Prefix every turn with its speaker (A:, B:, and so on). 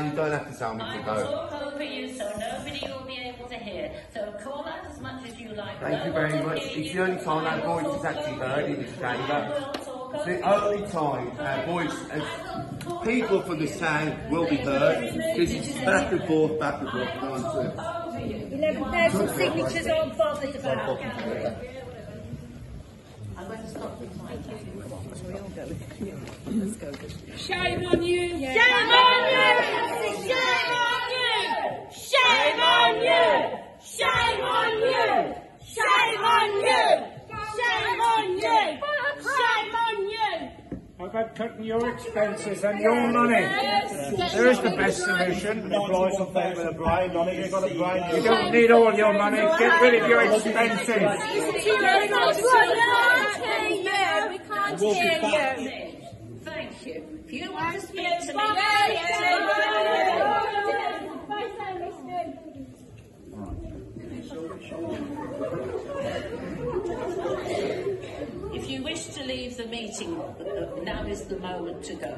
A: You don't have to tell me to
B: I will
A: go.
B: talk over you so nobody will be able to hear. So call out as much as you like.
A: Thank
B: No
A: you very
B: will
A: much.
B: hear
A: It's
B: you.
A: the only time
B: I
A: our
B: will
A: voice is
B: talk
A: actually
B: over
A: heard in
B: you.
A: this
B: I
A: chamber.
B: will talk
A: It's
B: over
A: the only time our voice as people from this town will be heard. This is back and forth, back and forth. Go on, sir.
B: over you.
C: 11,000 signatures aren't bothered about.
B: I'm going to stop the time.
C: Shame on you! Shame on you! Shame on you! Shame on you! Shame on you! Shame on you! Shame on you! Shame on you!
D: I've cutting your expenses and your money. There is the best solution. Employ some people with a brain on it. You've got a brain. You don't need all your money. Get rid of your expenses.
C: We can't hear you.
B: Thank you. If you want to speak to me, if you wish to leave the meeting, now is the moment to go.